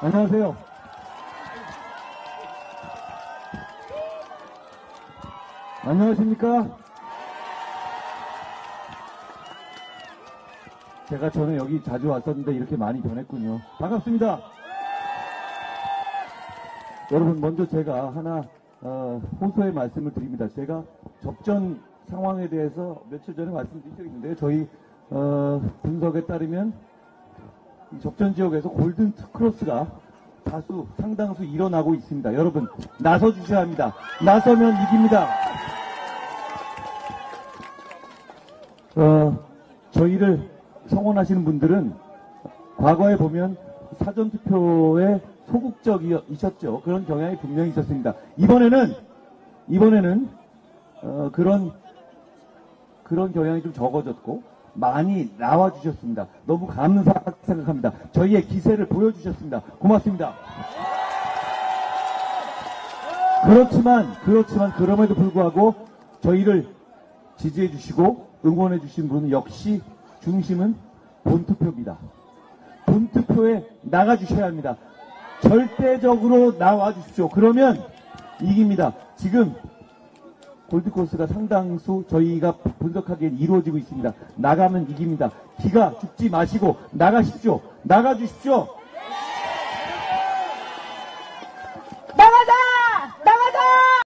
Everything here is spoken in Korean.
안녕하세요. 안녕하십니까? 제가 전에 여기 자주 왔었는데 이렇게 많이 변했군요. 반갑습니다. 여러분 먼저 제가 하나 어, 호소의 말씀을 드립니다. 제가 접전 상황에 대해서 며칠 전에 말씀드린 적이 있는데요. 저희 어, 분석에 따르면 이 접전 지역에서 골든 크로스가 다수 상당수 일어나고 있습니다. 여러분 나서 주셔야 합니다. 나서면 이깁니다. 어, 저희를 성원하시는 분들은 과거에 보면 사전투표에 소극적이셨죠. 그런 경향이 분명히 있었습니다. 이번에는, 이번에는, 어, 그런, 그런 경향이 좀 적어졌고, 많이 나와주셨습니다. 너무 감사하게 생각합니다. 저희의 기세를 보여주셨습니다. 고맙습니다. 그렇지만, 그렇지만, 그럼에도 불구하고 저희를 지지해 주시고 응원해 주신 분은 역시 중심은 본투표입니다. 본투표에 나가 주셔야 합니다. 절대적으로 나와 주십시오. 그러면 이깁니다. 지금 골드코스가 상당수 저희가 분석하기엔 이루어지고 있습니다. 나가면 이깁니다. 기가 죽지 마시고 나가십시오. 나가 주십시오.